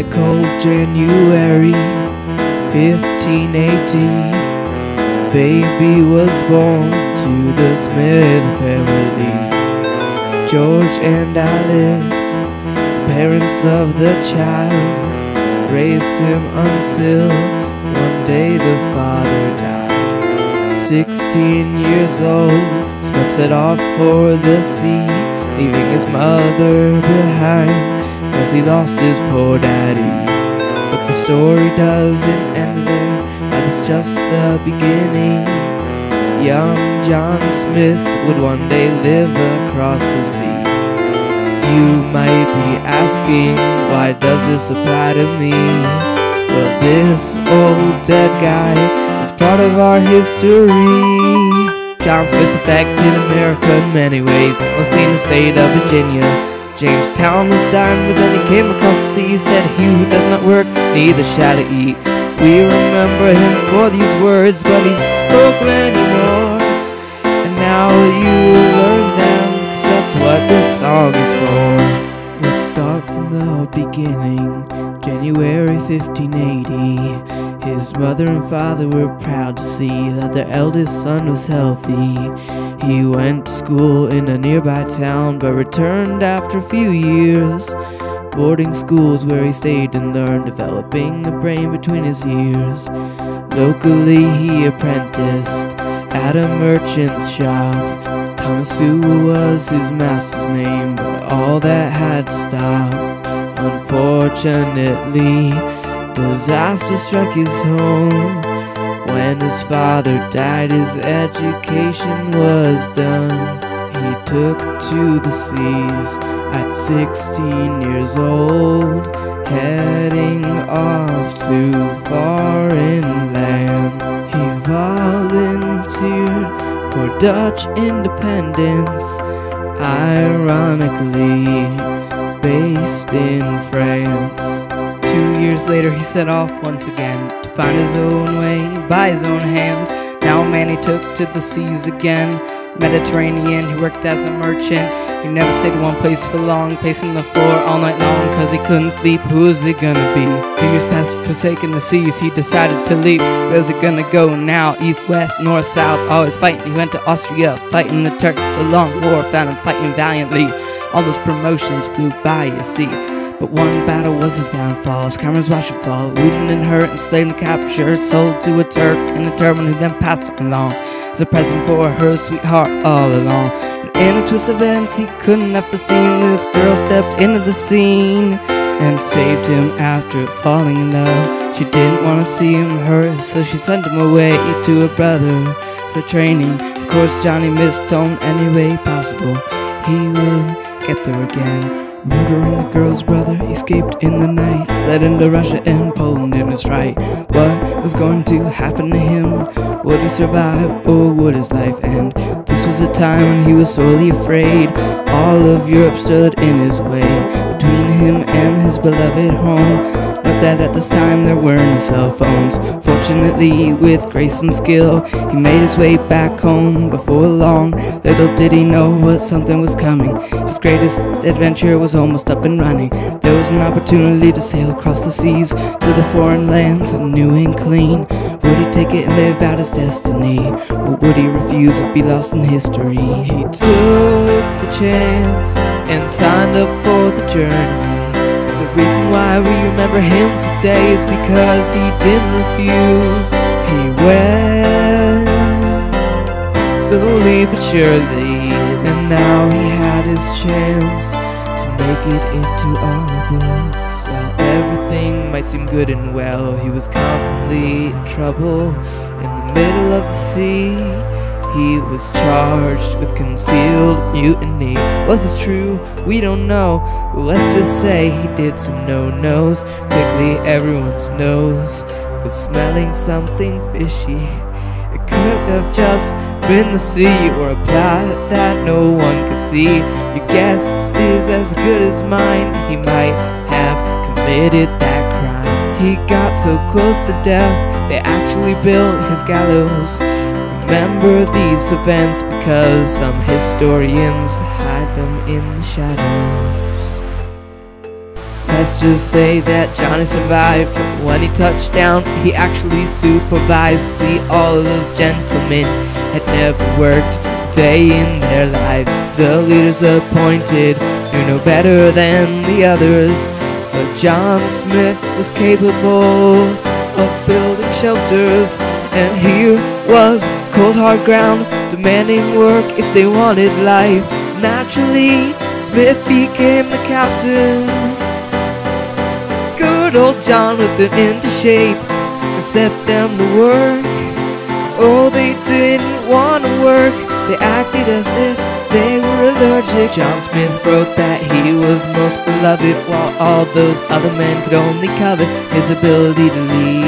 a cold January 1580 Baby was born to the Smith family. George and Alice, parents of the child Raised him until one day the father died. 16 years old, Smith set off for the sea Leaving his mother behind Cause he lost his poor daddy. But the story doesn't end there. That's just the beginning. Young John Smith would one day live across the sea. You might be asking Why does this apply to me? Well this old dead guy is part of our history. John Smith affected America in many ways, mostly in the state of Virginia. Jamestown was dying, but then he came across the sea. He said, He who does not work, neither shall he eat. We remember him for these words, but he spoke many more. And now you will learn them, cause that's what this song is for. Let's start from the beginning, January 1580. His mother and father were proud to see that their eldest son was healthy. He went to school in a nearby town but returned after a few years. Boarding schools where he stayed and learned, developing a brain between his ears. Locally, he apprenticed at a merchant's shop. Thomas Sewell was his master's name, but all that had to stop. Unfortunately, disaster struck his home. When his father died, his education was done. He took to the seas at 16 years old, heading off to foreign land. He volunteered for Dutch independence, ironically based in France. Two years later, he set off once again to find his own way by his own hands. Now, man he took to the seas again. Mediterranean, he worked as a merchant. He never stayed in one place for long, pacing the floor all night long, cause he couldn't sleep. Who is it gonna be? Two years past forsaking the seas, he decided to leave. Where's it gonna go now? East, west, north, south, always fighting. He went to Austria, fighting the Turks. The long war found him fighting valiantly. All those promotions flew by, you see. But one battle was his downfall. His cameras watched it fall, wounded and hurt, enslaved and captured, sold to a Turk in a turban who then passed on along. As a present for her sweetheart all along. But in a twist of events he couldn't have foreseen, this girl stepped into the scene and saved him after falling in love. She didn't want to see him hurt, so she sent him away to her brother for training. Of course, Johnny missed home any way possible. He would get there again. Murdering the girl's brother, he escaped in the night, fled into Russia and Poland in his right. What was going to happen to him? Would he survive or would his life end? This was a time when he was sorely afraid. All of Europe stood in his way, between him and his beloved home. Note that at this time there were no cell phones. Fortunately, with grace and skill, he made his way back home before long. Little did he know what something was coming. His greatest adventure was almost up and running. There was an opportunity to sail across the seas to the foreign lands, new and clean. Would he take it and live out his destiny? Or would he refuse and be lost in history? He took the chance and signed up for the journey. The reason why we remember him today is because he didn't refuse. He went slowly but surely, and now he had his chance to make it into our books. While everything might seem good and well, he was constantly in trouble in the middle of the sea. He was charged with concealed mutiny. Was this true? We don't know. Let's just say he did some no-nos. Quickly, everyone's nose was smelling something fishy. It could have just been the sea or a plot that no one could see. Your guess is as good as mine. He might have committed that crime. He got so close to death, they actually built his gallows. Remember these events because some historians hide them in the shadows. Let's just say that Johnny survived. When he touched down, he actually supervised. See, all those gentlemen had never worked a day in their lives. The leaders appointed knew no better than the others. But John Smith was capable of building shelters, and here was cold hard ground demanding work if they wanted life. Naturally, Smith became the captain. Good old John with them into shape and set them to work. Oh, they didn't want to work, they acted as if they were allergic. John Smith wrote that he was most beloved, while all those other men could only covet his ability to lead lead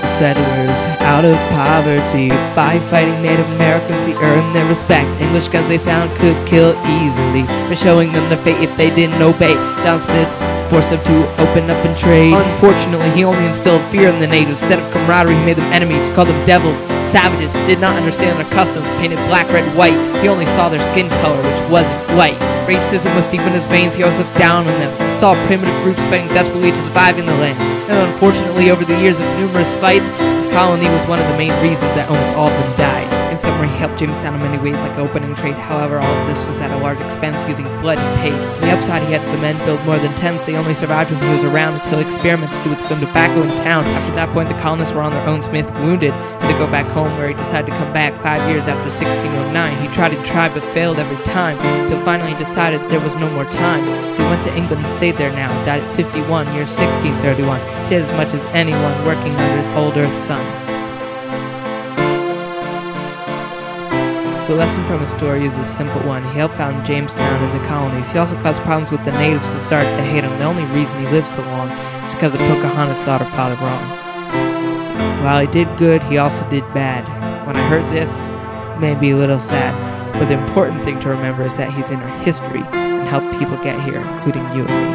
the settlers out of poverty. By fighting Native Americans, he earned their respect. English guns they found could kill easily, for showing them their fate if they didn't obey. John Smith forced them to open up and trade. Unfortunately, he only instilled fear in the natives. Instead of camaraderie, he made them enemies. He called them devils, savages, did not understand their customs, painted black, red, white. He only saw their skin color, which wasn't white. Racism was deep in his veins, he also looked down on them. He saw primitive groups fighting desperately to survive in the land. And unfortunately, over the years of numerous fights, his colony was one of the main reasons that almost all of them died. In summary, he helped Jamestown in many ways, like opening trade. However, all of this was at a large expense using blood he paid. On the upside, he had the men build more than tents. They only survived when he was around until he experimented with some tobacco in town. After that point, the colonists were on their own. Smith, wounded, to go back home, where he decided to come back five years after 1609. He tried and tried, but failed every time, until finally he decided there was no more time. So he went to England and stayed there now. Died at 51, year 1631. He did as much as anyone working under the old Earth's sun. The lesson from his story is a simple one. He helped found Jamestown and the colonies. He also caused problems with the natives who started to hate him. The only reason he lived so long is because of Pocahontas thought her father wrong. While he did good, he also did bad. When I heard this, it made me a little sad. But the important thing to remember is that he's in our history and helped people get here, including you and me.